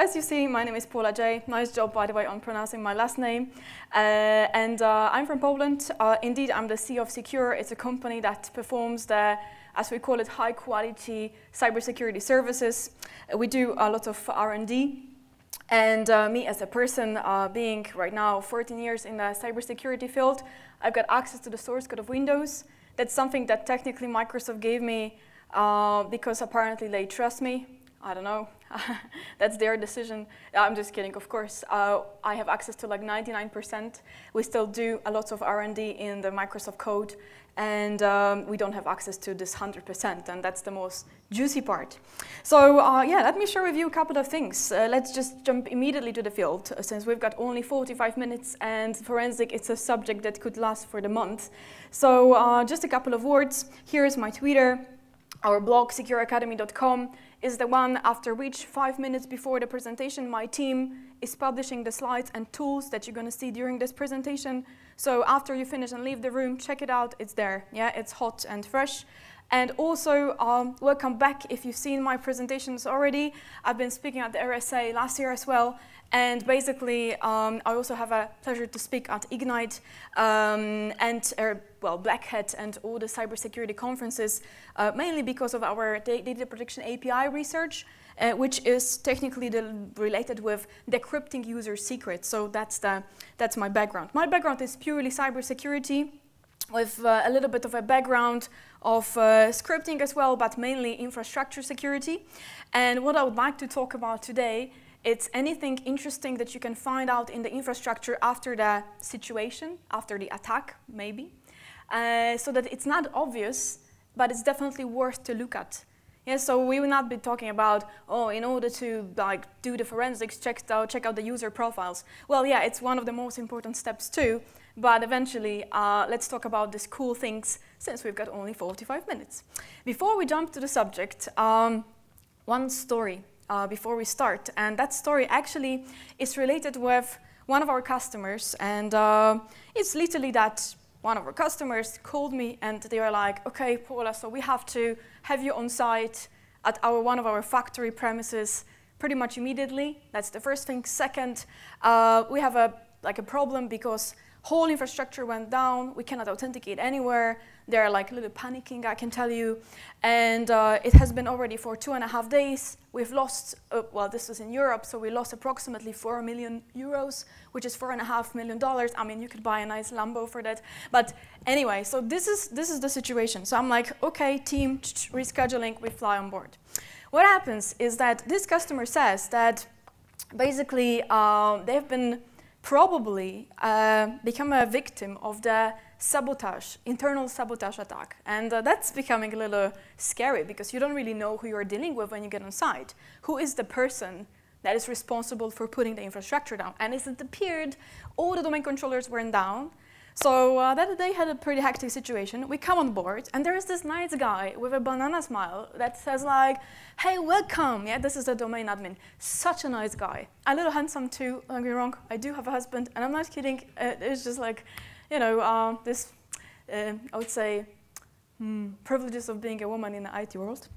as you see, my name is Paula J. Nice job, by the way, on pronouncing my last name. Uh, and uh, I'm from Poland. Uh, indeed, I'm the CEO of CQURE. It's a company that performs the, as we call it, high quality cybersecurity services. Uh, we do a lot of R&D. And uh, me as a person, uh, being right now 14 years in the cybersecurity field, I've got access to the source code of Windows. That's something that technically Microsoft gave me because apparently they trust me. I don't know, that's their decision. I'm just kidding, of course. Uh, I have access to like 99%. We still do a lot of R&D in the Microsoft code, and um, we don't have access to this 100%, and that's the most juicy part. So uh, yeah, let me share with you a couple of things. Uh, let's just jump immediately to the field, uh, since we've got only 45 minutes, and forensic, it's a subject that could last for the month. So uh, just a couple of words. Here's my Twitter, our blog, cqureacademy.com is the one after which five minutes before the presentation, my team is publishing the slides and tools that you're going to see during this presentation. So after you finish and leave the room, check it out. It's there. Yeah, it's hot and fresh. And also, um, welcome back if you've seen my presentations already. I've been speaking at the RSA last year as well, and basically, um, I also have a pleasure to speak at Ignite um, and, uh, well, Black Hat and all the cybersecurity conferences, uh, mainly because of our data protection API research, uh, which is technically related with decrypting user secrets. So that's, the, that's my background. My background is purely cybersecurity with uh, a little bit of a background of uh, scripting as well, but mainly infrastructure security. And what I would like to talk about today it's anything interesting that you can find out in the infrastructure after the situation, after the attack, maybe, uh, so that it's not obvious, but it's definitely worth to look at. Yeah, so we will not be talking about, oh, in order to like do the forensics, check out, check out the user profiles. Well, yeah, it's one of the most important steps too, but eventually, uh, let's talk about these cool things since we've got only 45 minutes. Before we jump to the subject, um, one story uh, before we start. And that story actually is related with one of our customers. And uh, it's literally that one of our customers called me and they were like, okay, Paula, so we have to have you on site at our, one of our factory premises pretty much immediately. That's the first thing. Second, uh, we have a, like a problem because whole infrastructure went down. We cannot authenticate anywhere. They're like a little panicking, I can tell you. And uh, it has been already for two and a half days. We've lost, uh, well, this was in Europe, so we lost approximately 4 million euros, which is four and a half million dollars. I mean, you could buy a nice Lambo for that. But anyway, so this is, this is the situation. So I'm like, okay, team, rescheduling, we fly on board. What happens is that this customer says that basically uh, they've been probably uh, become a victim of the sabotage, internal sabotage attack. And uh, that's becoming a little scary because you don't really know who you're dealing with when you get on site. Who is the person that is responsible for putting the infrastructure down? And as it appeared, all the domain controllers were down, so uh, that day had a pretty hectic situation. We come on board, and there is this nice guy with a banana smile that says like, "Hey, welcome." Yeah, this is the domain admin. Such a nice guy. A little handsome too. Don't get wrong. I do have a husband, and I'm not kidding. Uh, it's just like, you know, uh, this. Uh, I would say, hmm, privileges of being a woman in the IT world.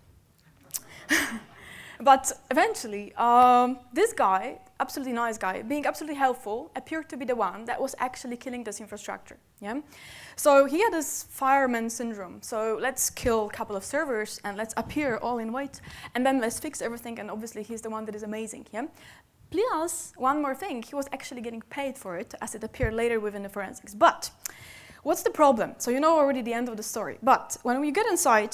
but eventually, um, this guy absolutely nice guy, being absolutely helpful, appeared to be the one that was actually killing this infrastructure. Yeah? So he had this fireman syndrome. So let's kill a couple of servers and let's appear all in white and then let's fix everything and obviously he's the one that is amazing. Yeah? Plus, one more thing, he was actually getting paid for it as it appeared later within the forensics. But what's the problem? So you know already the end of the story. But when you get inside,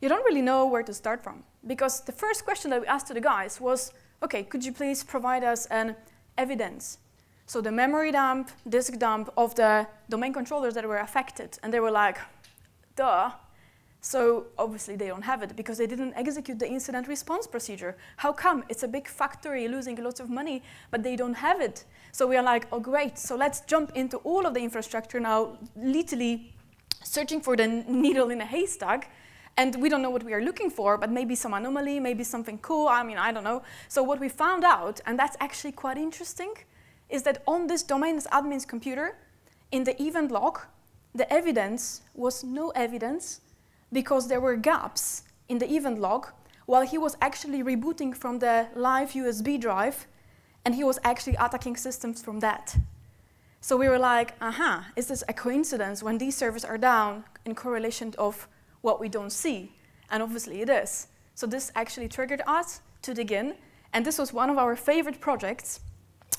you don't really know where to start from. Because the first question that we asked to the guys was, okay, could you please provide us an evidence? So the memory dump, disk dump of the domain controllers that were affected. And they were like, duh. So obviously they don't have it because they didn't execute the incident response procedure. How come? It's a big factory losing lots of money, but they don't have it. So we are like, oh great, so let's jump into all of the infrastructure now, literally searching for the needle in a haystack and we don't know what we are looking for, but maybe some anomaly, maybe something cool, I mean, I don't know. So what we found out, and that's actually quite interesting, is that on this domain admin's computer, in the event log, the evidence was no evidence because there were gaps in the event log while he was actually rebooting from the live USB drive, and he was actually attacking systems from that. So we were like, aha, uh-huh, is this a coincidence when these servers are down in correlation of what we don't see? And obviously it is. So this actually triggered us to dig in, and this was one of our favorite projects.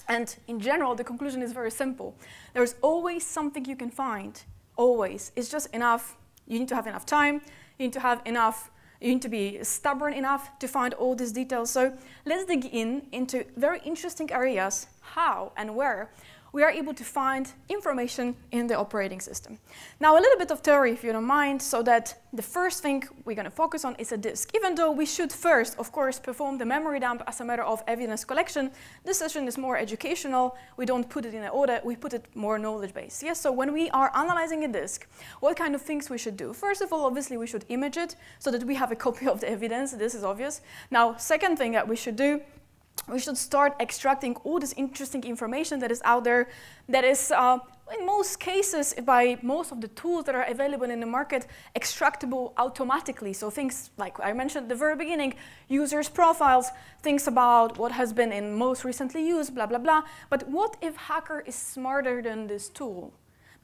And in general, the conclusion is very simple. There's always something you can find, always. It's just enough, you need to have enough time, you need to have enough you need to be stubborn enough to find all these details. So let's dig in into very interesting areas, how and where we are able to find information in the operating system. Now a little bit of theory if you don't mind, so that the first thing we're going to focus on is a disk. Even though we should first, of course, perform the memory dump as a matter of evidence collection, this session is more educational. We don't put it in an audit, we put it more knowledge base. Yes, so when we are analyzing a disk, what kind of things we should do? First of all, obviously we should image it so that we have a copy of the evidence, this is obvious. Now, second thing that we should do we should start extracting all this interesting information that is out there that is uh, in most cases by most of the tools that are available in the market extractable automatically. So things like i mentioned at the very beginning users profiles things about what has been in most recently used blah blah blah. But what if hacker is smarter than this tool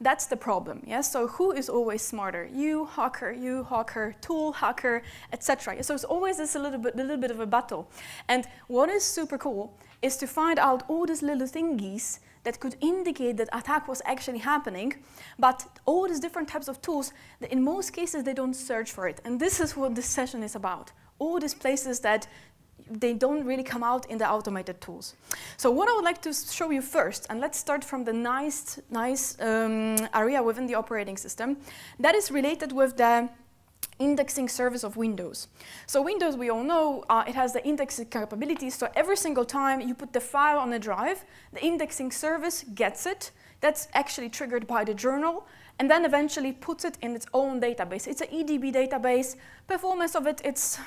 that's the problem, yes? So who is always smarter? You, hacker, you, hacker, tool, hacker, etc. So it's always this a little bit, little bit of a battle. And what is super cool is to find out all these little thingies that could indicate that attack was actually happening, but all these different types of tools, in most cases, they don't search for it. And this is what this session is about. All these places that they don't really come out in the automated tools. So what I would like to show you first, and let's start from the nice, nice um, area within the operating system, that is related with the indexing service of Windows. So Windows, we all know, uh, it has the indexing capabilities, so every single time you put the file on a drive, the indexing service gets it, that's actually triggered by the journal, and then eventually puts it in its own database. It's an EDB database, performance of it, it's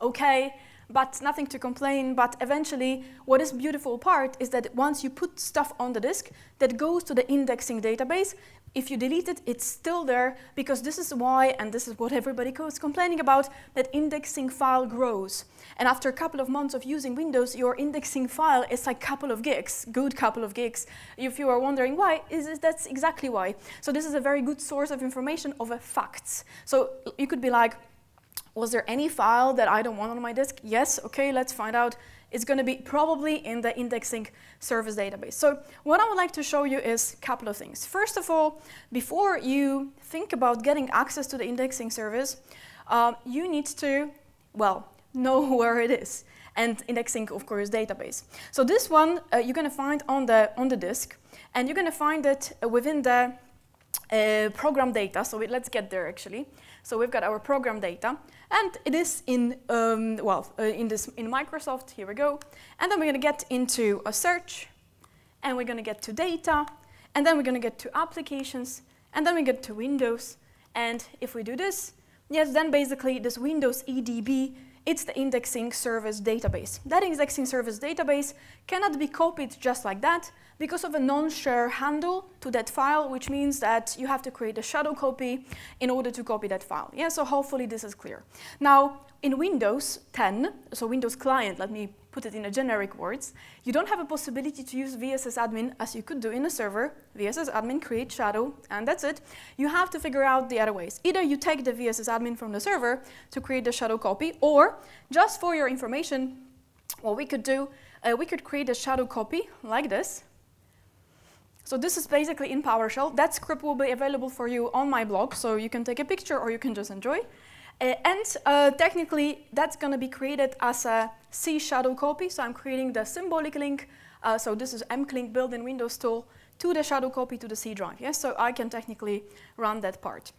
okay, but nothing to complain. But eventually, what is beautiful part is that once you put stuff on the disk, that goes to the indexing database. If you delete it, it's still there because this is why, and this is what everybody is complaining about, that indexing file grows. And after a couple of months of using Windows, your indexing file is like a couple of gigs, good couple of gigs. If you are wondering why, is it, that's exactly why. So this is a very good source of information of facts. So you could be like, was there any file that I don't want on my disk? Yes, okay, let's find out. It's going to be probably in the indexing service database. So what I would like to show you is a couple of things. First of all, before you think about getting access to the indexing service, uh, you need to, well, know where it is. And indexing, of course, database. So this one uh, you're going to find on the, on the disk, and you're going to find it within the uh, program data. So let's get there, actually. So we've got our program data, and it is in, um, well, uh, in, this, in Microsoft, here we go. And then we're gonna get into a search, and we're gonna get to data, and then we're gonna get to applications, and then we get to Windows. And if we do this, yes, then basically this Windows EDB it's the indexing service database. That indexing service database cannot be copied just like that because of a non-share handle to that file, which means that you have to create a shadow copy in order to copy that file. Yeah, so hopefully this is clear. Now, in Windows 10, so Windows client, let me put it in a generic words, you don't have a possibility to use VSS admin as you could do in a server, VSS admin create shadow, and that's it. You have to figure out the other ways. Either you take the VSS admin from the server to create the shadow copy, or just for your information, what we could do, uh, we could create a shadow copy like this. So this is basically in PowerShell. That script will be available for you on my blog, so you can take a picture or you can just enjoy. Uh, and uh, technically, that's going to be created as a C shadow copy. So I'm creating the symbolic link. Uh, so this is mklink built in Windows tool to the shadow copy to the C drive. Yes, so I can technically run that part.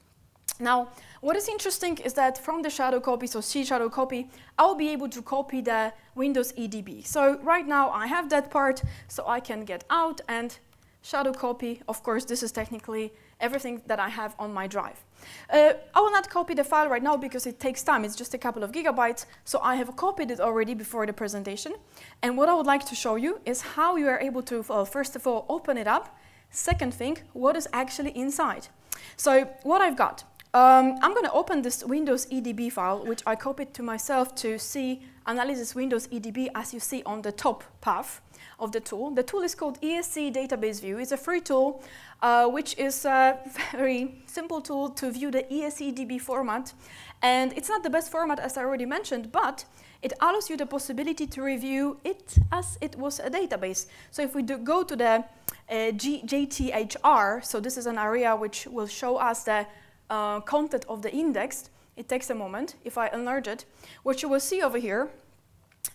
Now, what is interesting is that from the shadow copy, so C shadow copy, I'll be able to copy the Windows EDB. So right now I have that part, so I can get out and shadow copy. Of course, this is technically everything that I have on my drive. Uh, I will not copy the file right now because it takes time. It's just a couple of gigabytes. So I have copied it already before the presentation. And what I would like to show you is how you are able to, well, first of all, open it up. Second thing, what is actually inside. So what I've got, um, I'm going to open this Windows EDB file, which I copied to myself to see analysis Windows EDB as you see on the top path of the tool. The tool is called ESE Database View. It's a free tool, uh, which is a very simple tool to view the ESEDB format. And it's not the best format, as I already mentioned, but it allows you the possibility to review it as it was a database. So if we go to the uh, JTHR, so this is an area which will show us the uh, content of the index, it takes a moment. If I enlarge it, what you will see over here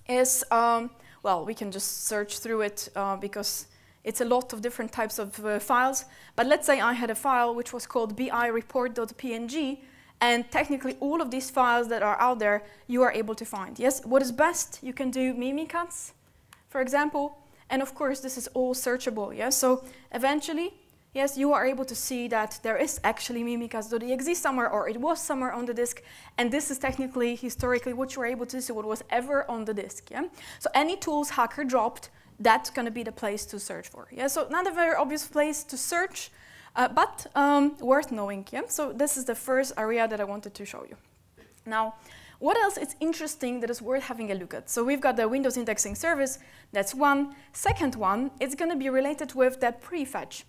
is, um, well, we can just search through it uh, because it's a lot of different types of uh, files. But let's say I had a file which was called bireport.png, and technically all of these files that are out there, you are able to find. Yes, what is best? You can do Mimikatz, for example, and of course this is all searchable. Yes, so eventually yes, you are able to see that there is actually mimikatz.exe somewhere, or it was somewhere on the disk, and this is technically, historically, what you were able to see, what was ever on the disk. Yeah? So any tools hacker dropped, that's going to be the place to search for. Yeah? So not a very obvious place to search, uh, but um, worth knowing. Yeah? So this is the first area that I wanted to show you. Now, what else is interesting that is worth having a look at? So we've got the Windows indexing service, that's one. Second one, it's going to be related with that prefetch.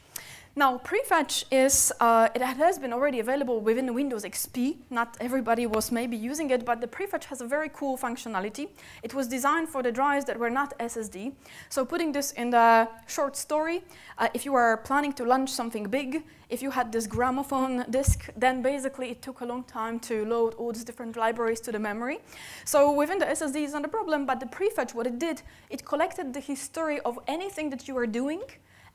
Now, prefetch is, uh, it has been already available within Windows XP. Not everybody was maybe using it, but the prefetch has a very cool functionality. It was designed for the drives that were not SSD. So putting this in the short story, uh, if you were planning to launch something big, if you had this gramophone disk, then basically it took a long time to load all these different libraries to the memory. So within the SSD is not a problem, but the prefetch, what it did, it collected the history of anything that you were doing,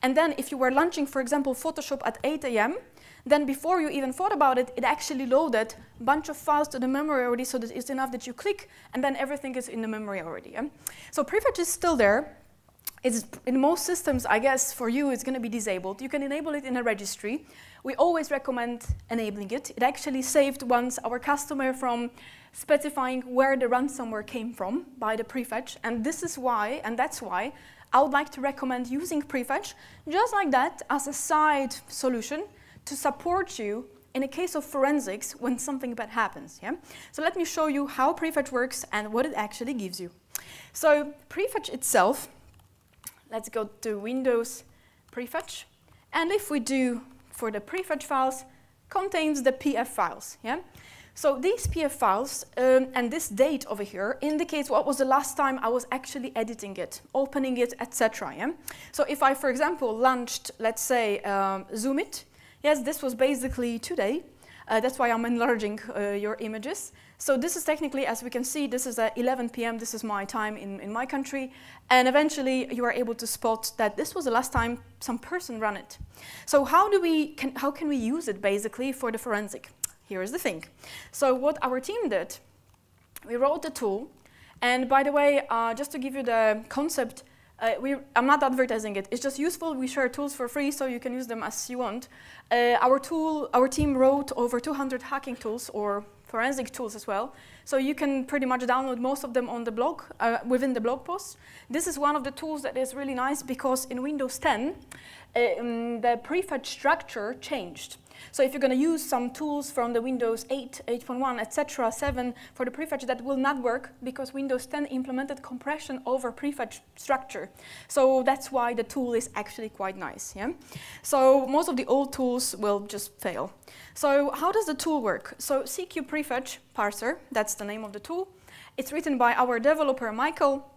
and then if you were launching, for example, Photoshop at 8 a.m., then before you even thought about it, it actually loaded a bunch of files to the memory already so that it's enough that you click and then everything is in the memory already. Yeah? So prefetch is still there. It's in most systems, I guess, for you, it's going to be disabled. You can enable it in a registry. We always recommend enabling it. It actually saved once our customer from specifying where the ransomware came from by the prefetch. And this is why, and that's why, I would like to recommend using prefetch just like that as a side solution to support you in a case of forensics when something bad happens. Yeah? So let me show you how prefetch works and what it actually gives you. So prefetch itself, let's go to Windows prefetch. And if we do for the prefetch files, contains the PF files. Yeah? So these PF files um, and this date over here indicates what was the last time I was actually editing it, opening it, etc. Yeah? So if I, for example, launched, let's say, um, Zoomit, yes, this was basically today. Uh, that's why I'm enlarging uh, your images. So this is technically, as we can see, this is at 11 p.m. This is my time in, in my country. And eventually you are able to spot that this was the last time some person ran it. So how, do we, can, how can we use it basically for the forensic? Here's the thing. So what our team did, we wrote the tool, and by the way, uh, just to give you the concept, uh, we, I'm not advertising it. It's just useful. We share tools for free, so you can use them as you want. Uh, our tool, our team wrote over 200 hacking tools or forensic tools as well. So you can pretty much download most of them on the blog, uh, within the blog post. This is one of the tools that is really nice because in Windows 10, um, the prefetch structure changed. So if you're going to use some tools from the Windows 8, 8.1, etc., 7 for the prefetch, that will not work because Windows 10 implemented compression over prefetch structure. So that's why the tool is actually quite nice. Yeah? So most of the old tools will just fail. So how does the tool work? So CQ prefetch parser, that's the name of the tool. It's written by our developer, Michael,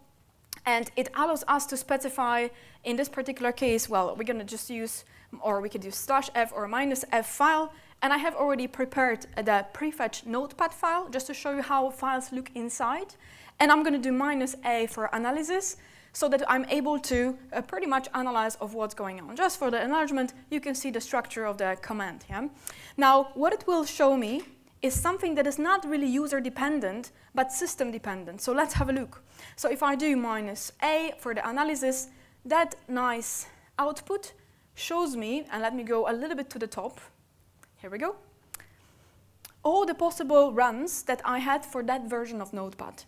and it allows us to specify, in this particular case, well, we're going to just use, or we could use slash f or minus f file. And I have already prepared the prefetch notepad file just to show you how files look inside. And I'm going to do minus a for analysis so that I'm able to uh, pretty much analyze of what's going on. Just for the enlargement, you can see the structure of the command. Yeah? Now, what it will show me is something that is not really user dependent, but system dependent. So let's have a look. So if I do minus A for the analysis, that nice output shows me, and let me go a little bit to the top. Here we go. All the possible runs that I had for that version of Notepad.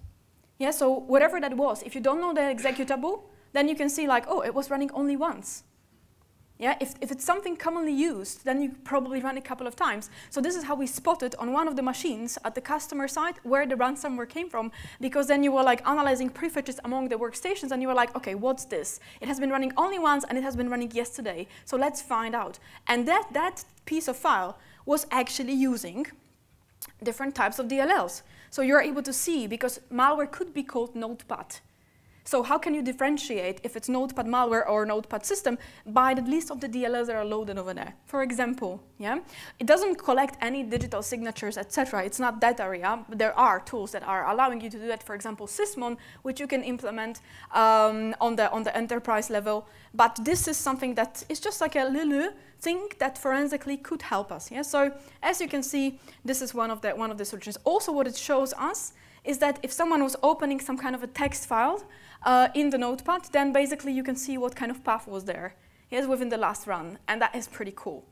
Yeah, so whatever that was, if you don't know the executable, then you can see like, oh, it was running only once. Yeah, if, if it's something commonly used, then you probably run it a couple of times. So this is how we spotted on one of the machines at the customer side where the ransomware came from, because then you were like analyzing prefetches among the workstations and you were like, okay, what's this? It has been running only once and it has been running yesterday, so let's find out. And that, that piece of file was actually using different types of DLLs. So you're able to see, because malware could be called Notepad. So how can you differentiate if it's Notepad malware or Notepad system by the list of the DLLs that are loaded over there? For example, yeah, it doesn't collect any digital signatures, etc. It's not that area. But there are tools that are allowing you to do that. For example, Sysmon, which you can implement um, on the on the enterprise level. But this is something that is just like a little thing that forensically could help us. Yeah. So as you can see, this is one of the one of the solutions. Also, what it shows us is that if someone was opening some kind of a text file uh, in the notepad, then basically you can see what kind of path was there yes, within the last run, and that is pretty cool.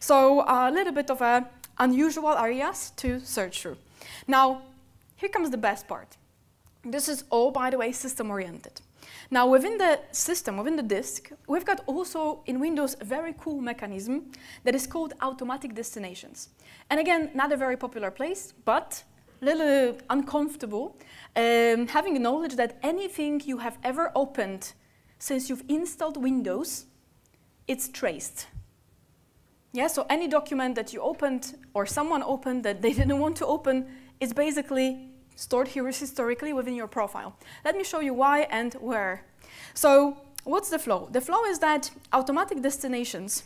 So a little bit of a unusual areas to search through. Now, here comes the best part. This is all, by the way, system-oriented. Now, within the system, within the disk, we've got also in Windows a very cool mechanism that is called automatic destinations. And again, not a very popular place, but little uncomfortable um, having knowledge that anything you have ever opened since you've installed Windows, it's traced. Yeah, so any document that you opened or someone opened that they didn't want to open is basically stored here historically within your profile. Let me show you why and where. So what's the flow? The flow is that automatic destinations,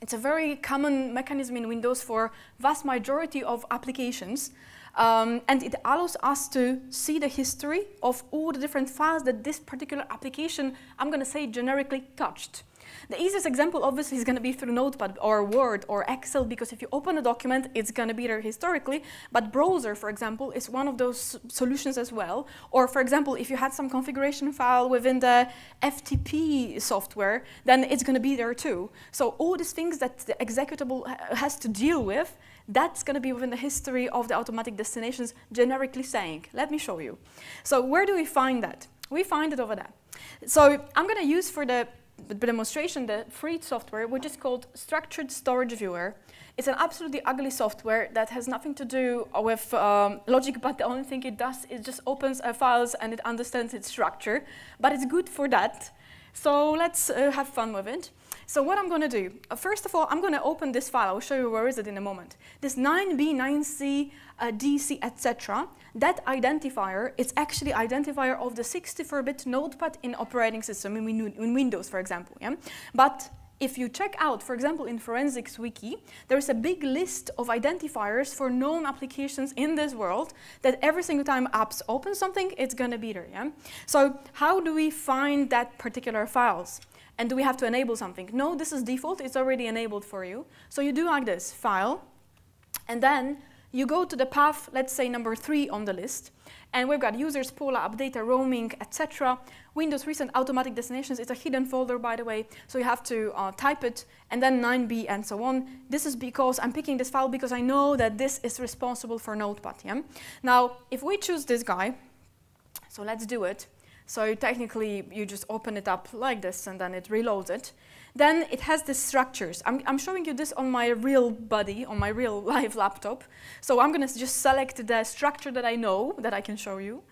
it's a very common mechanism in Windows for vast majority of applications um, and it allows us to see the history of all the different files that this particular application, I'm going to say generically touched. The easiest example obviously is going to be through Notepad or Word or Excel because if you open a document, it's going to be there historically. But Browser, for example, is one of those solutions as well. Or for example, if you had some configuration file within the FTP software, then it's going to be there too. So all these things that the executable has to deal with, that's going to be within the history of the automatic destinations generically saying. Let me show you. So where do we find that? We find it over there. So I'm going to use for the, demonstration the free software, which is called Structured Storage Viewer. It's an absolutely ugly software that has nothing to do with um, logic, but the only thing it does is just opens uh, files and it understands its structure. But it's good for that. So let's uh, have fun with it. So what I'm going to do, uh, first of all, I'm going to open this file. I'll show you where is it in a moment. This 9B, 9C, uh, DC, etc. That identifier is actually identifier of the 64-bit notepad in operating system in, in Windows, for example. Yeah? But if you check out, for example, in Forensics Wiki, there is a big list of identifiers for known applications in this world that every single time apps open something, it's going to be there. Yeah? So how do we find that particular files? And do we have to enable something? No, this is default. It's already enabled for you. So you do like this, file, and then you go to the path, let's say number three on the list, and we've got users, Pola, AppData, roaming, etc. Windows recent automatic destinations is a hidden folder, by the way, so you have to uh, type it, and then 9b and so on. This is because I'm picking this file because I know that this is responsible for Notepad. Yeah? Now, if we choose this guy, so let's do it. So technically, you just open it up like this, and then it reloads it. Then it has the structures. I'm, I'm showing you this on my real body, on my real live laptop. So I'm going to just select the structure that I know, that I can show you.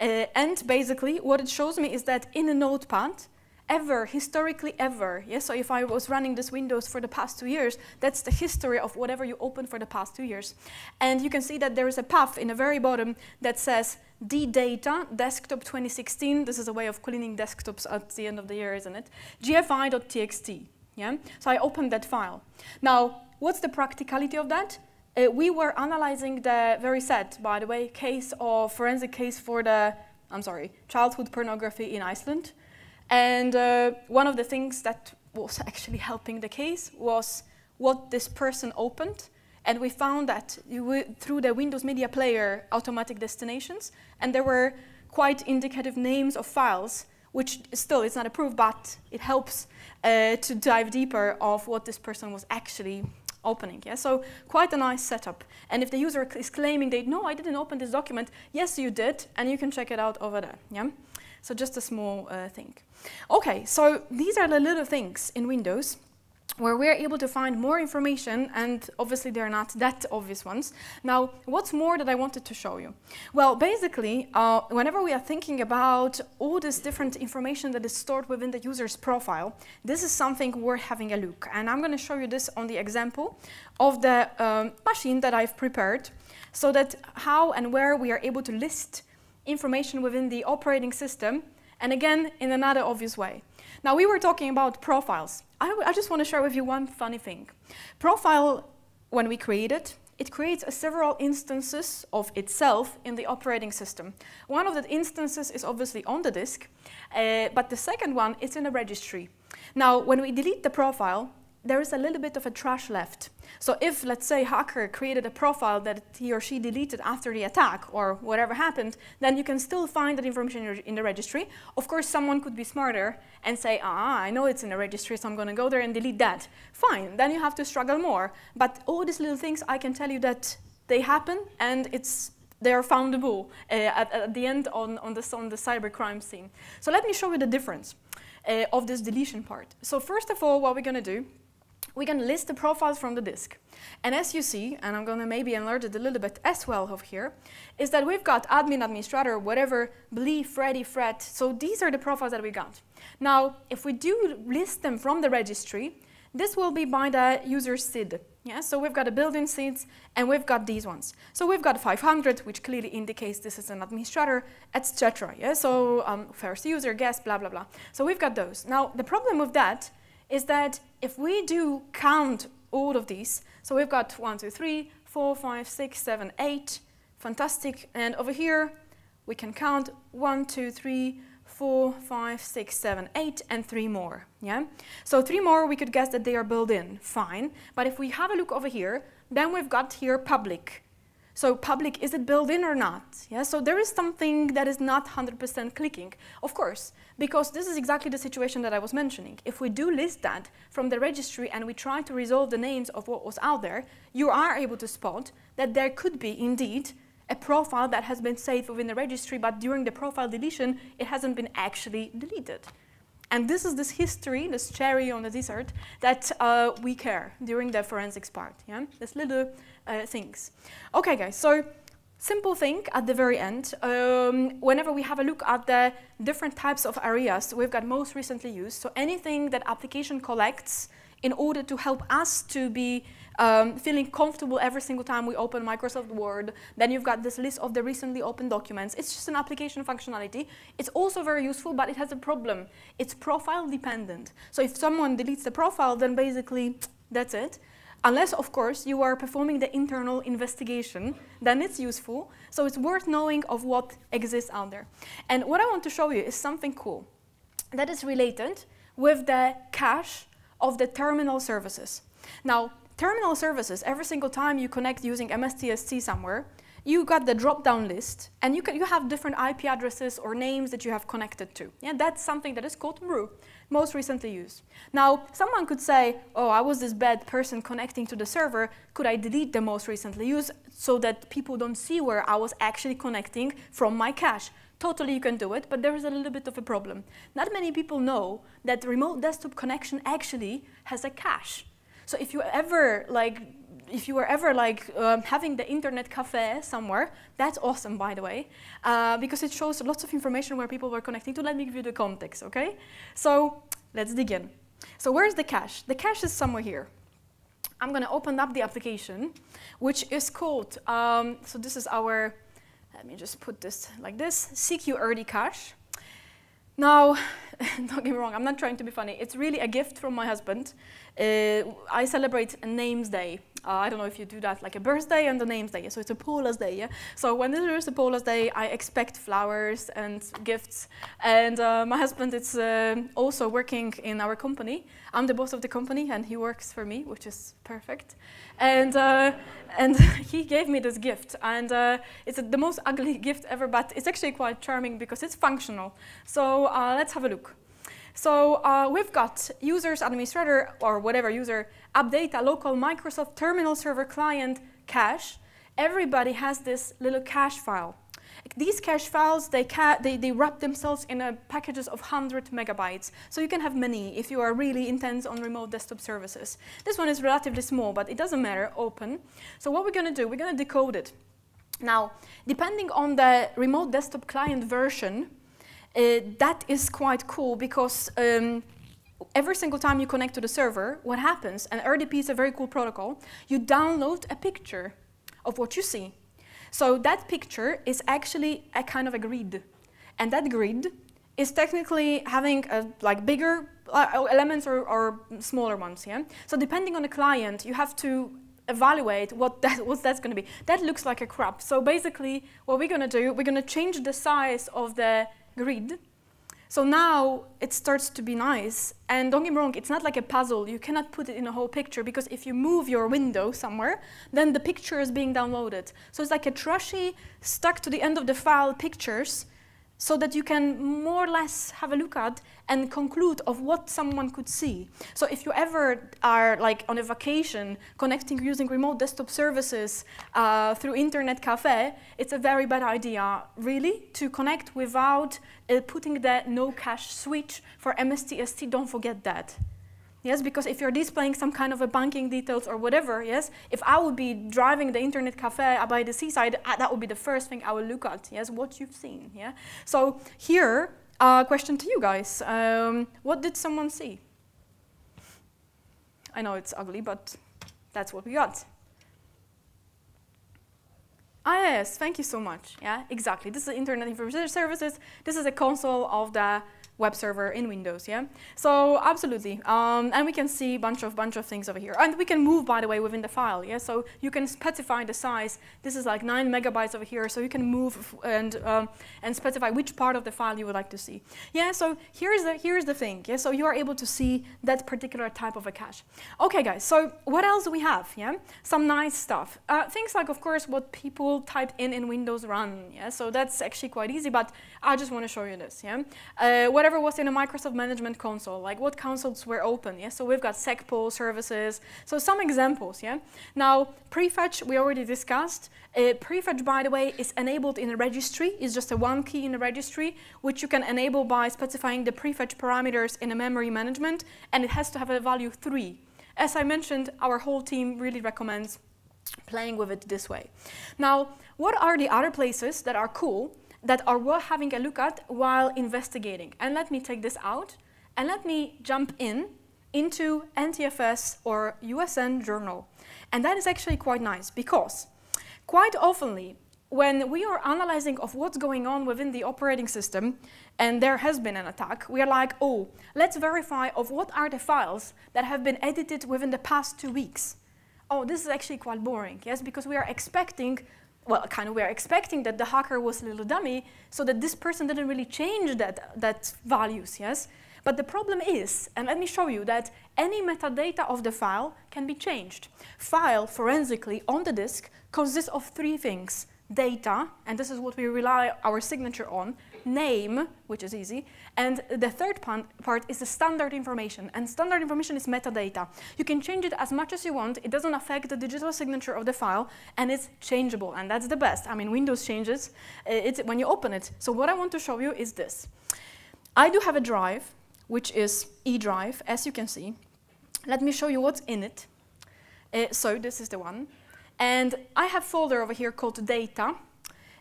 Uh, and basically, what it shows me is that in a notepad, ever, historically ever. Yes, so if I was running this Windows for the past two years, that's the history of whatever you opened for the past two years. And you can see that there is a path in the very bottom that says ddata desktop 2016. This is a way of cleaning desktops at the end of the year, isn't it? gfi.txt. Yeah, so I opened that file. Now, what's the practicality of that? Uh, we were analyzing the very sad, by the way, case of forensic case for the, I'm sorry, childhood pornography in Iceland. And uh, one of the things that was actually helping the case was what this person opened. And we found that through the Windows Media Player automatic destinations, and there were quite indicative names of files, which still is not approved, but it helps uh, to dive deeper of what this person was actually opening. Yeah? So quite a nice setup. And if the user is claiming they, no, I didn't open this document, yes, you did, and you can check it out over there. Yeah? So just a small uh, thing. Okay, so these are the little things in Windows where we're able to find more information, and obviously they're not that obvious ones. Now, what's more that I wanted to show you? Well, basically, uh, whenever we are thinking about all this different information that is stored within the user's profile, this is something worth having a look. And I'm going to show you this on the example of the um, machine that I've prepared, so that how and where we are able to list information within the operating system, and again, in another obvious way. Now, we were talking about profiles. I, I just want to share with you one funny thing. Profile, when we create it, it creates several instances of itself in the operating system. One of the instances is obviously on the disk, uh, but the second one is in a registry. Now, when we delete the profile, there is a little bit of a trash left. So if, let's say, hacker created a profile that he or she deleted after the attack or whatever happened, then you can still find that information in the registry. Of course, someone could be smarter and say, ah, I know it's in the registry, so I'm going to go there and delete that. Fine, then you have to struggle more. But all these little things, I can tell you that they happen and it's they are foundable uh, at, at, the end on, on, the, on the cybercrime scene. So let me show you the difference uh, of this deletion part. So first of all, what we're going to do we can list the profiles from the disk. And as you see, and I'm going to maybe enlarge it a little bit as well over here, is that we've got admin, administrator, whatever, Blee, Freddy, Fred. So these are the profiles that we got. Now, if we do list them from the registry, this will be by the user SID. Yeah, so we've got a built-in SIDs, and we've got these ones. So we've got 500, which clearly indicates this is an administrator, etc. Yeah, so um, first user, guest, blah, blah, blah. So we've got those. Now, the problem with that is that if we do count all of these, so we've got one, two, three, four, five, six, seven, eight, fantastic. And over here, we can count one, two, three, four, five, six, seven, eight, and three more. Yeah. So three more, we could guess that they are built in. Fine. But if we have a look over here, then we've got here public. So public, is it built in or not? Yeah, so there is something that is not 100% clicking. Of course, because this is exactly the situation that I was mentioning. If we do list that from the registry and we try to resolve the names of what was out there, you are able to spot that there could be indeed a profile that has been saved within the registry, but during the profile deletion, it hasn't been actually deleted. And this is this history, this cherry on the dessert, that uh, we care during the forensics part. Yeah, this little uh, things. Okay, guys. So simple thing at the very end. Um, whenever we have a look at the different types of areas we've got most recently used, so anything that application collects in order to help us to be um, feeling comfortable every single time we open Microsoft Word. Then you've got this list of the recently opened documents. It's just an application functionality. It's also very useful, but it has a problem. It's profile dependent. So if someone deletes the profile, then basically that's it. Unless, of course, you are performing the internal investigation, then it's useful. So it's worth knowing of what exists out there. And what I want to show you is something cool that is related with the cache of the terminal services. Now, terminal services, every single time you connect using MSTSC somewhere, you got the drop-down list, and you, can, you have different IP addresses or names that you have connected to. Yeah, that's something that is called MRU, most recently used. Now, someone could say, oh, I was this bad person connecting to the server, could I delete the most recently used so that people don't see where I was actually connecting from my cache? Totally you can do it, but there is a little bit of a problem. Not many people know that remote desktop connection actually has a cache. So if you ever like if you were ever like um, having the internet cafe somewhere, that's awesome, by the way, uh, because it shows lots of information where people were connecting to. Let me give you the context, okay? So let's dig in. So where's the cache? The cache is somewhere here. I'm going to open up the application, which is called, um, so this is our, let me just put this like this, CQ cache. Now, don't get me wrong, I'm not trying to be funny. It's really a gift from my husband. Uh, I celebrate a name's day. Uh, I don't know if you do that, like a birthday and a name's day. So it's a Paula's day, yeah? So when there is a Paula's day, I expect flowers and gifts. And uh, my husband is uh, also working in our company. I'm the boss of the company and he works for me, which is perfect. And, uh, and he gave me this gift. And uh, it's the most ugly gift ever, but it's actually quite charming because it's functional. So let's have a look. So uh, we've got users, administrator, or whatever user, update a local Microsoft terminal server client cache. Everybody has this little cache file. these cache files, they, they, they wrap themselves in a packages of 100 megabytes. So you can have many if you are really intense on remote desktop services. This one is relatively small, but it doesn't matter, open. So what we're going to do, we're going to decode it. Now, depending on the remote desktop client version, uh, that is quite cool because um, every single time you connect to the server, what happens, and RDP is a very cool protocol, you download a picture of what you see. So that picture is actually a kind of a grid. And that grid is technically having a, like bigger uh, elements or, or, smaller ones, yeah? So depending on the client, you have to evaluate what, that, what that's going to be. That looks like a crop. So basically, what we're going to do, we're going to change the size of the grid so now it starts to be nice. And don't get me wrong, it's not like a puzzle. You cannot put it in a whole picture because if you move your window somewhere, then the picture is being downloaded. So it's like a trashy, stuck to the end of the file pictures so that you can more or less have a look at and conclude of what someone could see. So if you ever are like on a vacation connecting using remote desktop services uh, through internet cafe, it's a very bad idea really to connect without uh, putting the no cache switch for MSTSC, don't forget that. Yes, because if you're displaying some kind of a banking details or whatever, yes, if I would be driving the internet cafe by the seaside, uh, that would be the first thing I would look at, yes, what you've seen, yeah. So here, a uh, question to you guys. Um, what did someone see? I know it's ugly, but that's what we got. Ah, yes, thank you so much. Yeah, exactly. This is Internet Information Services. This is a console of the web server in Windows, yeah? So absolutely, um, and we can see a bunch of, bunch of things over here. And we can move, by the way, within the file, yeah? So you can specify the size. This is like nine megabytes over here, so you can move and, um, and specify which part of the file you would like to see. Yeah, so here's the, here's the thing, yeah? So you are able to see that particular type of a cache. Okay, guys, so what else do we have, yeah? Some nice stuff. Uh, things like, of course, what people type in in Windows run, yeah? So that's actually quite easy, but I just want to show you this, yeah? Uh, what whatever was in a Microsoft Management Console, like what consoles were open, yeah? So we've got SecPol services, so some examples, yeah? Now, prefetch, we already discussed. Uh, prefetch, by the way, is enabled in a registry, it's just a one key in a registry, which you can enable by specifying the prefetch parameters in a memory management, and it has to have a value three. As I mentioned, our whole team really recommends playing with it this way. Now, what are the other places that are cool that are worth having a look at while investigating. And let me take this out and let me jump in into NTFS or USN journal. And that is actually quite nice because quite oftenly when we are analyzing of what's going on within the operating system and there has been an attack, we are like, oh, let's verify of what are the files that have been edited within the past two weeks. Oh, this is actually quite boring, yes, because we are expecting well, kind of we are expecting that the hacker was a little dummy, so that this person didn't really change that, that values, yes? But the problem is, and let me show you, that any metadata of the file can be changed. File, forensically, on the disk, consists of three things. Data, and this is what we rely our signature on, name, which is easy, and the third part is the standard information, and standard information is metadata. You can change it as much as you want, it doesn't affect the digital signature of the file, and it's changeable, and that's the best. I mean, Windows changes uh, it when you open it. So what I want to show you is this. I do have a drive, which is E drive, as you can see. Let me show you what's in it. Uh, so this is the one. And I have folder over here called data,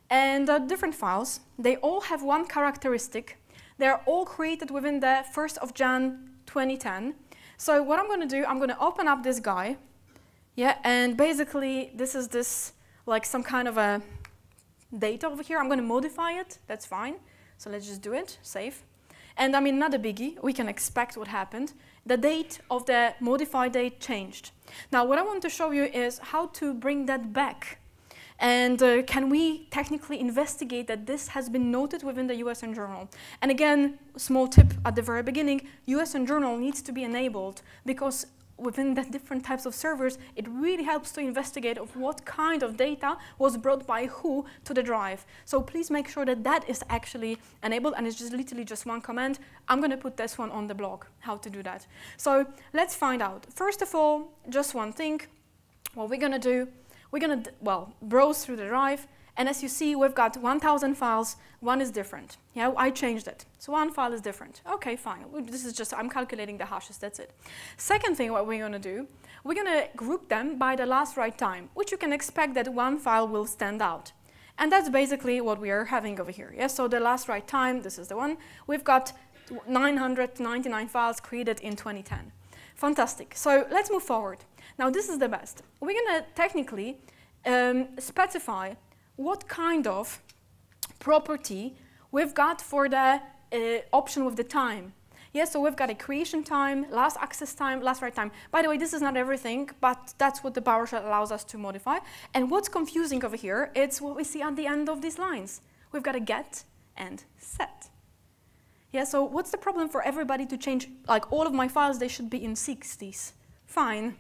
and uh, different files. They all have one characteristic. They're all created within the 1st of Jan 2010. So what I'm going to do, I'm going to open up this guy. Yeah, and basically this is this, like some kind of a data over here. I'm going to modify it. That's fine. So let's just do it, save. And I mean, not a biggie. We can expect what happened. The date of the modified date changed. Now, what I want to show you is how to bring that back and uh, can we technically investigate that this has been noted within the USN journal? And again, small tip at the very beginning, USN journal needs to be enabled because within the different types of servers, it really helps to investigate of what kind of data was brought by who to the drive. So please make sure that that is actually enabled and it's just literally just one command. I'm going to put this one on the blog, how to do that. So let's find out. First of all, just one thing. What we're going to do we're going to, well, browse through the drive, And as you see, we've got 1,000 files. One is different. Yeah, I changed it. So one file is different. Okay, fine. This is just, I'm calculating the hashes, that's it. Second thing what we're going to do, we're going to group them by the last write time, which you can expect that one file will stand out. And that's basically what we are having over here. Yeah? So the last write time, this is the one. We've got 999 files created in 2010. Fantastic. So let's move forward. Now this is the best. We're going to technically um, specify what kind of property we've got for the uh, option with the time. Yes, so we've got a creation time, last access time, last write time. By the way, this is not everything, but that's what the PowerShell allows us to modify. And what's confusing over here, it's what we see at the end of these lines. We've got a get and set. Yeah, so what's the problem for everybody to change, like all of my files, they should be in 60s. Fine.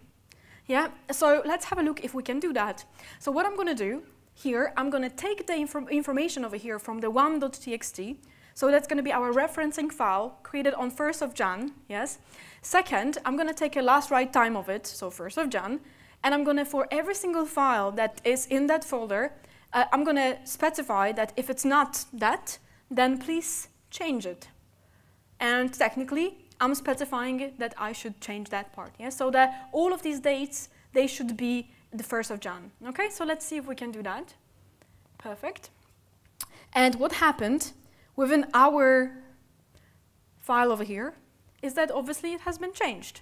Yeah, so let's have a look if we can do that. So what I'm going to do here, I'm going to take the inform information over here from the 1.txt, so that's going to be our referencing file created on 1st of Jan, yes. Second, I'm going to take a last write time of it, so 1st of Jan, and I'm going to, for every single file that is in that folder, uh, I'm going to specify that if it's not that, then please change it. And technically, I'm specifying that I should change that part, yeah? So that all of these dates, they should be the 1st of Jan. Okay, so let's see if we can do that. Perfect. And what happened within our file over here is that obviously it has been changed.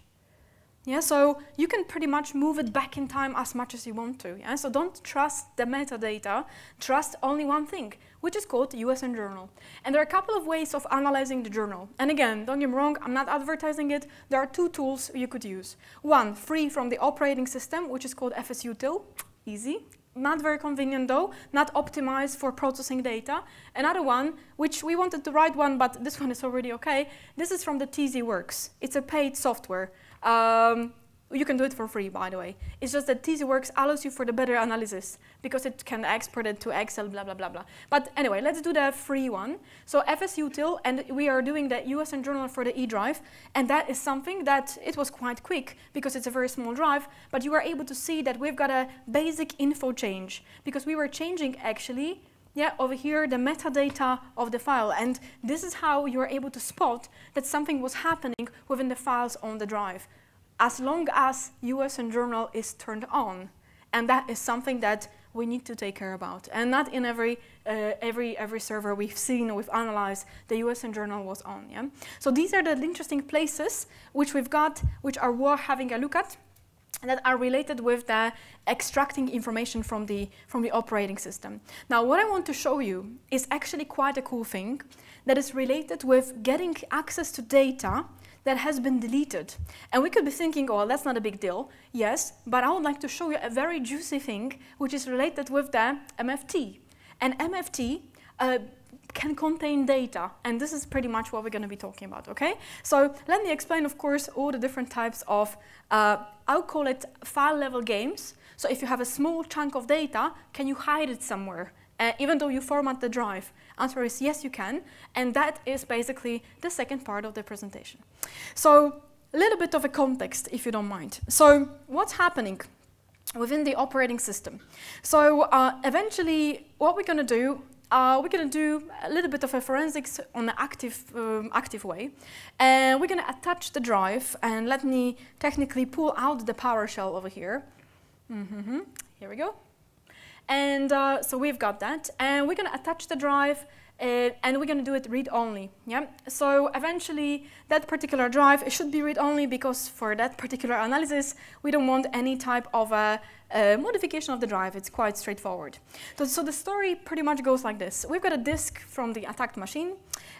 Yeah, so you can pretty much move it back in time as much as you want to. Yeah, so don't trust the metadata, trust only one thing, which is called USN journal. And there are a couple of ways of analyzing the journal. And again, don't get me wrong, I'm not advertising it. There are two tools you could use. One, free from the operating system, which is called FSUtil, easy. Not very convenient though, not optimized for processing data. Another one, which we wanted to write one, but this one is already okay. This is from the TZWorks. It's a paid software. Um, you can do it for free, by the way. It's just that TZWorks allows you for the better analysis because it can export it to Excel, blah, blah, blah, blah. But anyway, let's do the free one. So FSUtil, and we are doing the USN journal for the eDrive, and that is something that it was quite quick because it's a very small drive, but you are able to see that we've got a basic info change because we were changing actually yeah, over here, the metadata of the file. And this is how you're able to spot that something was happening within the files on the drive, as long as USN journal is turned on. And that is something that we need to take care about. And not in every, uh, every, every server we've seen or we've analyzed, the USN journal was on. Yeah? So these are the interesting places which we've got, which are worth having a look at that are related with the extracting information from the, from the operating system. Now, what I want to show you is actually quite a cool thing that is related with getting access to data that has been deleted. And we could be thinking, oh, that's not a big deal. Yes, but I would like to show you a very juicy thing which is related with the MFT. And MFT uh, can contain data, and this is pretty much what we're going to be talking about, okay? So let me explain, of course, all the different types of, uh, I'll call it file level games. So if you have a small chunk of data, can you hide it somewhere? Uh, even though you format the drive? Answer is yes, you can. And that is basically the second part of the presentation. So a little bit of a context, if you don't mind. So what's happening within the operating system? So uh, eventually, what we're going to do uh, we're going to do a little bit of a forensics on an active, um, active way. And we're going to attach the drive and let me technically pull out the PowerShell over here. Mm -hmm. Here we go. And uh, so we've got that. And we're going to attach the drive and we're going to do it read-only. Yeah. So eventually, that particular drive should be read-only because for that particular analysis, we don't want any type of a, a modification of the drive. It's quite straightforward. So, so, the story pretty much goes like this: We've got a disk from the attacked machine,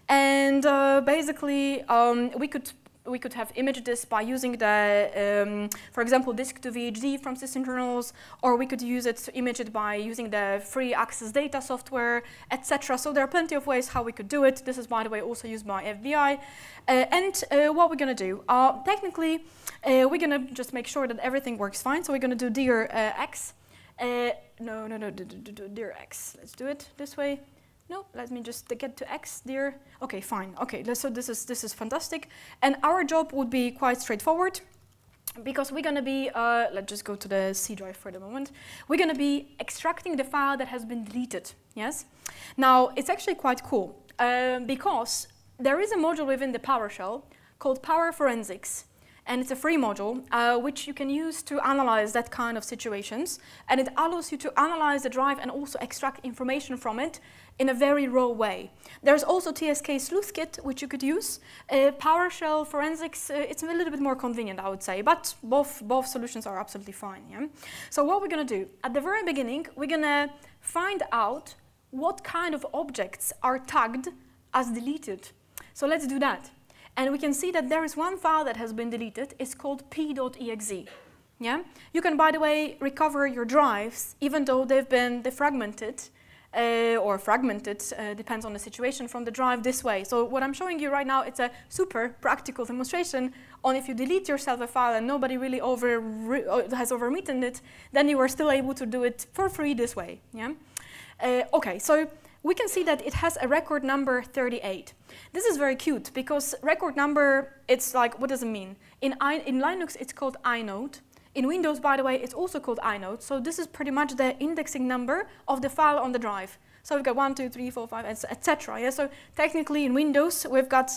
and uh, basically, um, we could we could have imaged this by using the, um, for example, disk to VHD from SysInternals, or we could use it to image it by using the free AccessData software, etc. So there are plenty of ways how we could do it. This is, by the way, also used by FBI. Uh, and uh, what we're going to do, uh, technically, uh, we're going to just make sure that everything works fine. So we're going to do dir uh, x. Uh, no, no, no, dir x. Let's do it this way. No, let me just get to x there. Okay, fine. Okay, so this is, this is fantastic. And our job would be quite straightforward. because we're going to be, uh, let's just go to the C drive for the moment, we're going to be extracting the file that has been deleted, yes? Now, it's actually quite cool uh, because there is a module within the PowerShell called Power Forensics. And it's a free module, uh, which you can use to analyze that kind of situations. And it allows you to analyze the drive and also extract information from it in a very raw way. There's also TSK SleuthKit, which you could use. Uh, PowerShell Forensics, uh, it's a little bit more convenient, I would say, but both, both solutions are absolutely fine. Yeah? So what we're going to do, at the very beginning, we're going to find out what kind of objects are tagged as deleted. So let's do that. And we can see that there is one file that has been deleted. It's called p.exe. Yeah? You can, by the way, recover your drives, even though they've been defragmented uh, or fragmented, uh, depends on the situation, from the drive this way. So what I'm showing you right now, it's a super practical demonstration on if you delete yourself a file and nobody really over uh, has overwritten it, then you are still able to do it for free this way. Yeah? Uh, okay, so we can see that it has a record number 38. This is very cute because record number, it's like, what does it mean? In, I, in Linux, it's called inode. In Windows, by the way, it's also called inode. So this is pretty much the indexing number of the file on the drive. So we've got one, two, three, four, five, etc. Yeah? So technically in Windows, we've got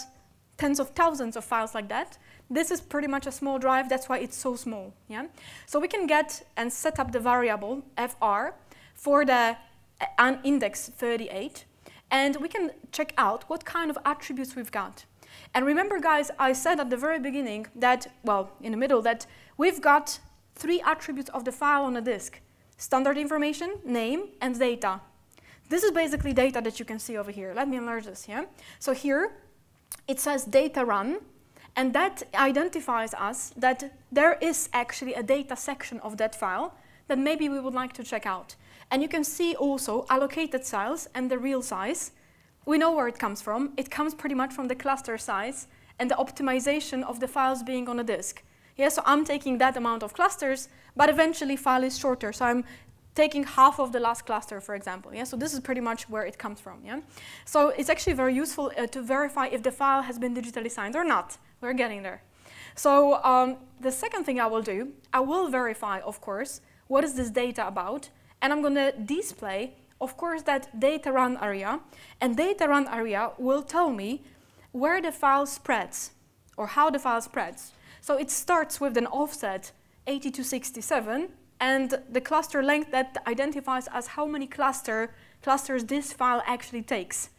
tens of thousands of files like that. This is pretty much a small drive, that's why it's so small. Yeah? So we can get and set up the variable fr for the uh, index 38, and we can check out what kind of attributes we've got. And remember, guys, I said at the very beginning that, well, in the middle, that we've got three attributes of the file on the disk. Standard information, name, and data. This is basically data that you can see over here. Let me enlarge this, yeah? So here, it says data run, and that identifies us that there is actually a data section of that file that maybe we would like to check out. And you can see also allocated size and the real size. We know where it comes from. It comes pretty much from the cluster size and the optimization of the files being on a disk. Yeah, so I'm taking that amount of clusters, but eventually file is shorter. So I'm taking half of the last cluster, for example. Yeah, so this is pretty much where it comes from. Yeah, so it's actually very useful uh, to verify if the file has been digitally signed or not. We're getting there. So um, the second thing I will do, I will verify, of course, what is this data about, and I'm going to display, of course, that data run area, and data run area will tell me where the file spreads, or how the file spreads. So it starts with an offset 8267 and the cluster length that identifies as how many cluster clusters this file actually takes.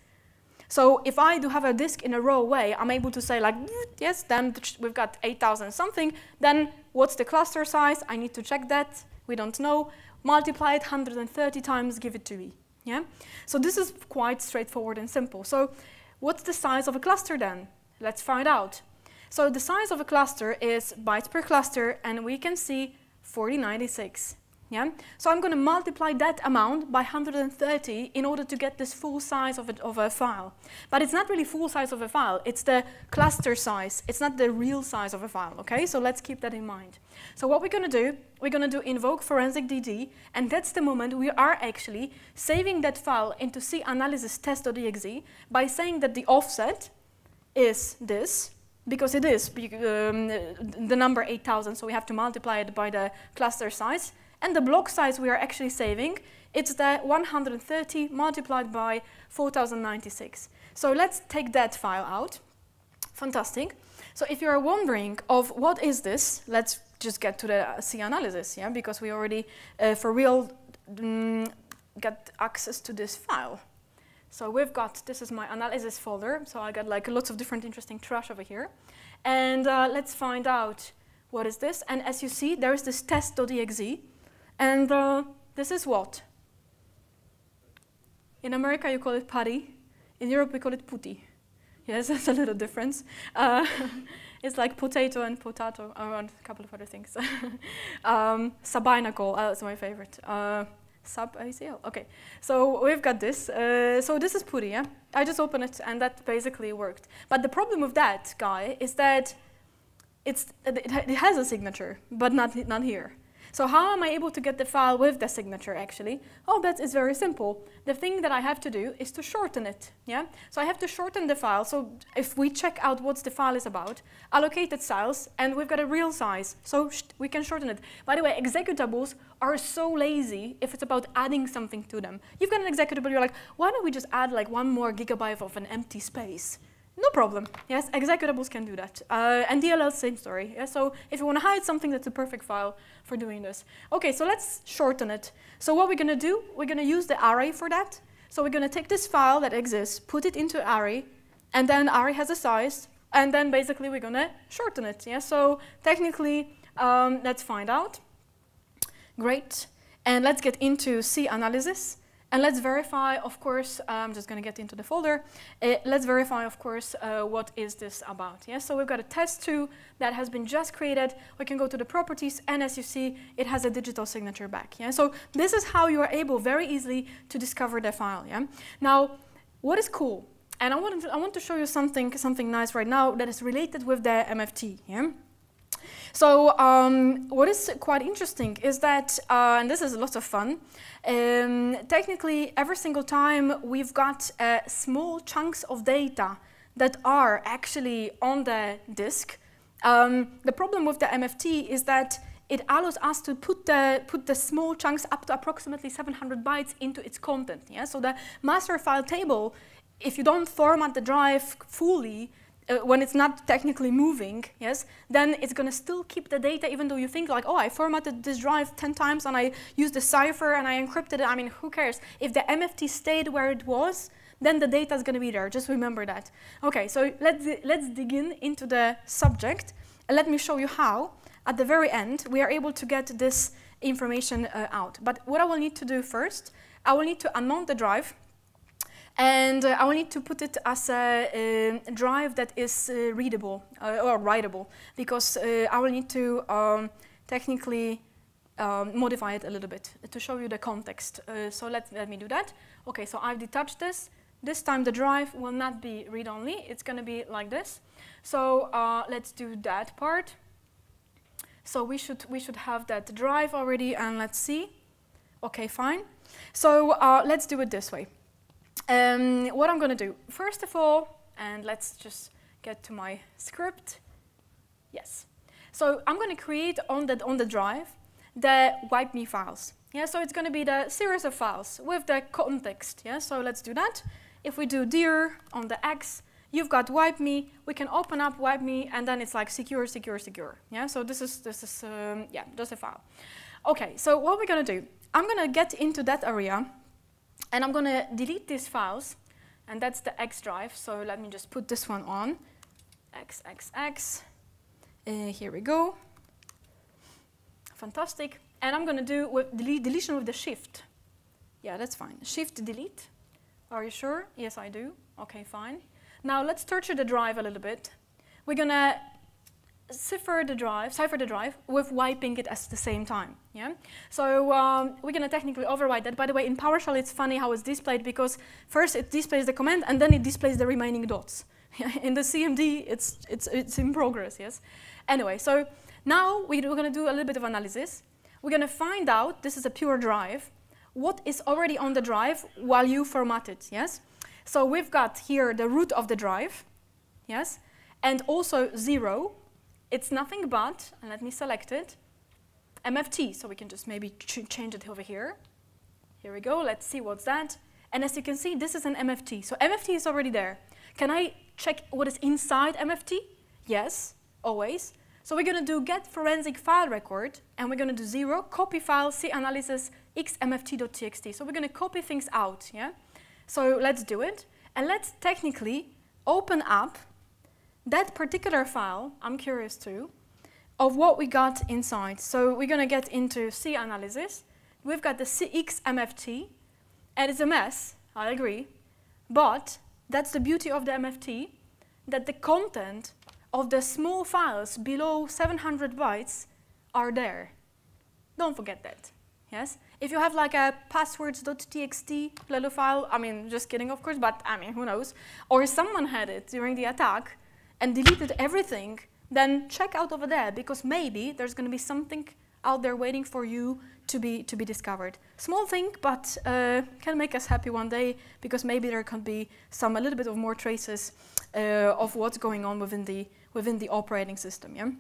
So if I do have a disk in a raw way, I'm able to say like, mm, yes, then we've got 8,000 something, then what's the cluster size? I need to check that, we don't know. Multiply it 130 times, give it to me. Yeah? So this is quite straightforward and simple. So what's the size of a cluster then? Let's find out. So the size of a cluster is bytes per cluster, and we can see 4096. Yeah? So I'm going to multiply that amount by 130 in order to get this full size of, it, of a file. But it's not really full size of a file, it's the cluster size. It's not the real size of a file, okay? So let's keep that in mind. So what we're going to do, we're going to do invoke forensic DD, and that's the moment we are actually saving that file into canalysis test.exe by saying that the offset is this, because it is um, the number 8,000, so we have to multiply it by the cluster size. And the block size we are actually saving, it's the 130 multiplied by 4096. So let's take that file out. Fantastic. So if you're wondering of what is this, let's just get to the C analysis, yeah, because we already, uh, for real, mm, got access to this file. So we've got, this is my analysis folder, so I got like lots of different interesting trash over here. And uh, let's find out what is this. And as you see, there is this test.exe. And uh, this is what? In America, you call it putty. In Europe, we call it putti. Yes, that's a little difference. Uh, it's like potato and potato, and a couple of other things. um, SubInACL, uh, that's my favorite. Uh, sub ACL. Okay, so we've got this. Uh, so this is PuTTY, yeah? I just opened it and that basically worked. But the problem with that guy is that it's, it, it has a signature, but not, not here. So how am I able to get the file with the signature actually? Oh, that is very simple. The thing that I have to do is to shorten it, yeah? So I have to shorten the file. So if we check out what the file is about, allocated styles, and we've got a real size, so we can shorten it. By the way, executables are so lazy if it's about adding something to them. You've got an executable, you're like, why don't we just add like one more gigabyte of an empty space? No problem. Yes, executables can do that. Uh, and DLL, same story. Yeah? So if you want to hide something, that's a perfect file for doing this. Okay, so let's shorten it. So what we're going to do, we're going to use the array for that. So we're going to take this file that exists, put it into array, and then array has a size, and then basically we're going to shorten it. Yeah? So technically, um, let's find out. Great. And let's get into C analysis. And let's verify, of course, uh, I'm just going to get into the folder. Uh, let's verify, of course, uh, what is this about. Yeah? So we've got a test2 that has been just created. We can go to the properties, and as you see, it has a digital signature back. Yeah? So this is how you are able very easily to discover the file. Yeah? Now, what is cool? And I want, to, I want to show you something, something nice right now that is related with the MFT. Yeah? So um, what is quite interesting is that, uh, and this is a lot of fun, um, technically every single time we've got uh, small chunks of data that are actually on the disk. Um, the problem with the MFT is that it allows us to put the, put the small chunks up to approximately 700 bytes into its content. Yeah? So the master file table, if you don't format the drive fully, uh, when it's not technically moving, yes, then it's going to still keep the data even though you think like, oh, I formatted this drive 10 times and I used the cipher and I encrypted it. I mean, who cares? If the MFT stayed where it was, then the data is going to be there. Just remember that. Okay, so let's, let's dig in into the subject and let me show you how. At the very end, we are able to get this information uh, out. But what I will need to do first, I will need to unmount the drive and uh, I will need to put it as a, a drive that is uh, readable uh, or writable because uh, I will need to um, technically um, modify it a little bit to show you the context. Uh, so let, let me do that. Okay, so I've detached this. This time the drive will not be read-only. It's going to be like this. So uh, let's do that part. So we should, we should have that drive already and let's see. Okay, fine. So let's do it this way. Um, what I'm going to do, first of all, and let's just get to my script. Yes. So I'm going to create on the, on the drive the wipe me files. Yeah, so it's going to be the series of files with the context. Yeah, so let's do that. If we do dir on the x, you've got wipe me. We can open up wipe me, and then it's like secure, secure, secure. Yeah, so this is this is um, yeah, just a file. Okay, so what we're going to do, I'm going to get into that area and I'm going to delete these files, and that's the X drive. So let me just put this one on, X, X, X. Uh, here we go. Fantastic. And I'm going to do with delete, deletion with the shift. Yeah, that's fine. Shift delete. Are you sure? Yes, I do. Okay, fine. Now let's torture the drive a little bit. We're going to cipher the drive, cipher the drive with wiping it at the same time. Yeah. So um, we're gonna technically override that. By the way, in PowerShell, it's funny how it's displayed because first it displays the command and then it displays the remaining dots. in the CMD, it's it's it's in progress. Yes. Anyway, so now we're gonna do a little bit of analysis. We're gonna find out this is a pure drive. What is already on the drive while you format it? Yes. So we've got here the root of the drive. Yes. And also zero, it's nothing but, and let me select it, MFT. So we can just maybe ch change it over here. Here we go. Let's see what's that. And as you can see, this is an MFT. So MFT is already there. Can I check what is inside MFT? Yes, always. So we're going to do get forensic file record, and we're going to do zero, copy file, C analysis, xmft.txt. So we're going to copy things out, yeah? So let's do it. And let's technically open up that particular file, I'm curious too, of what we got inside. So we're going to get into C analysis. We've got the CXMFT, and it's a mess, I agree. But that's the beauty of the MFT, that the content of the small files below 700 bytes are there. Don't forget that, yes? If you have like a passwords.txt little file, I mean, just kidding, of course, but I mean, who knows? Or someone had it during the attack, and deleted everything, then check out over there because maybe there's going to be something out there waiting for you to be, to be discovered. Small thing, but uh, can make us happy one day because maybe there can be some a little bit of more traces uh, of what's going on within the, within the operating system. Yeah?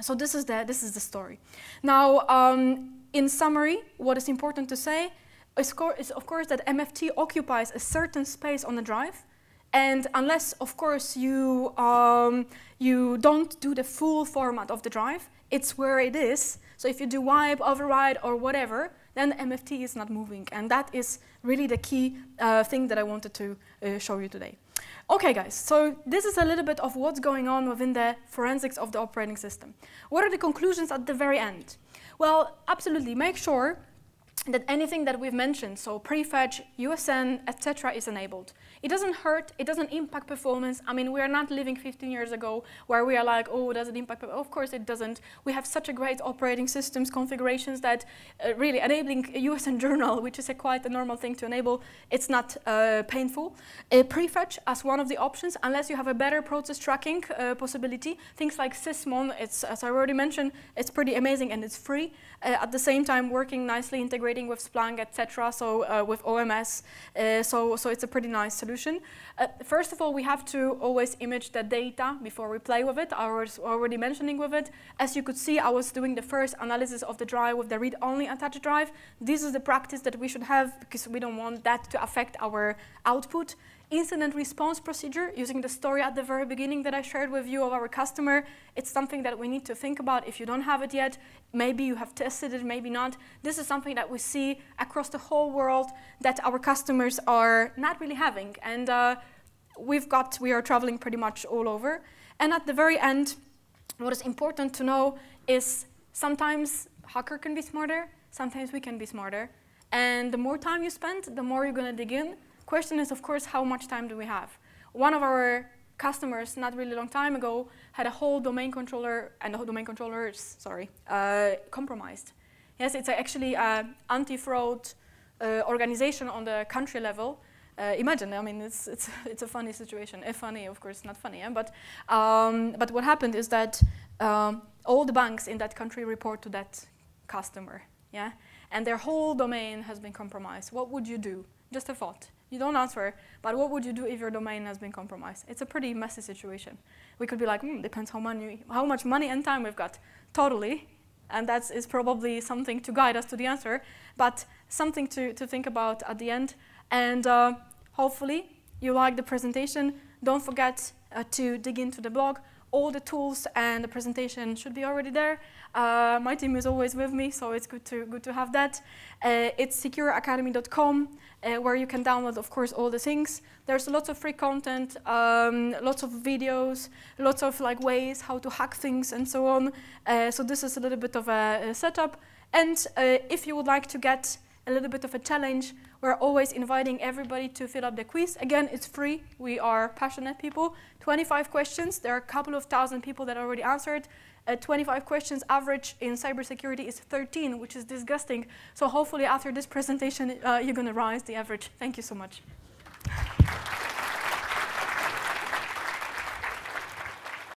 So this is the, this is the story. Now, um, in summary, what is important to say is, is of course that MFT occupies a certain space on the drive and unless, of course, you, um, you don't do the full format of the drive, it's where it is. So if you do wipe, override, or whatever, then the MFT is not moving. And that is really the key uh, thing that I wanted to uh, show you today. Okay, guys, so this is a little bit of what's going on within the forensics of the operating system. What are the conclusions at the very end? Well, absolutely, make sure that anything that we've mentioned, so prefetch, USN, etc., is enabled. It doesn't hurt, it doesn't impact performance. I mean, we are not living 15 years ago where we are like, oh, does it impact Of course it doesn't. We have such a great operating systems configurations that uh, really enabling USN journal, which is a quite a normal thing to enable, it's not uh, painful. Uh, prefetch as one of the options, unless you have a better process tracking uh, possibility. Things like Sysmon, it's, as I already mentioned, it's pretty amazing and it's free. Uh, at the same time, working nicely, integrating with Splunk, etc. So uh, with OMS, so so it's a pretty nice solution solution. Uh, first of all, we have to always image the data before we play with it. I was already mentioning with it. As you could see, I was doing the first analysis of the drive with the read-only attached drive. This is the practice that we should have because we don't want that to affect our output incident response procedure using the story at the very beginning that I shared with you of our customer. It's something that we need to think about. If you don't have it yet, maybe you have tested it, maybe not. This is something that we see across the whole world that our customers are not really having. And uh, we've got, we are traveling pretty much all over. And at the very end, what is important to know is sometimes hacker can be smarter, sometimes we can be smarter. And the more time you spend, the more you're going to dig in, Question is, of course, how much time do we have? One of our customers, not really long time ago, had a whole domain controller and the whole domain controllers, sorry, uh, compromised. Yes, it's actually an anti-fraud uh, organization on the country level. Uh, imagine, I mean, it's, it's, it's a funny situation. If funny, of course, not funny, yeah? but, um, but what happened is that um, all the banks in that country report to that customer, yeah? And their whole domain has been compromised. What would you do? Just a thought. You don't answer, but what would you do if your domain has been compromised? It's a pretty messy situation. We could be like, hmm, depends how, money, how much money and time we've got. Totally, and that is probably something to guide us to the answer, but something to, to think about at the end. And uh, hopefully you like the presentation. Don't forget uh, to dig into the blog. All the tools and the presentation should be already there. Uh, my team is always with me, so it's good to, good to have that. Uh, it's cqureacademy.com uh, where you can download, of course, all the things. There's lots of free content, um, lots of videos, lots of like ways how to hack things and so on. Uh, so this is a little bit of a, a setup. And uh, if you would like to get a little bit of a challenge, we're always inviting everybody to fill up the quiz. Again, it's free. We are passionate people. 25 questions. There are a couple of thousand people that already answered. Uh, 25 questions average in cybersecurity is 13, which is disgusting. So hopefully after this presentation, uh, you're going to rise the average. Thank you so much.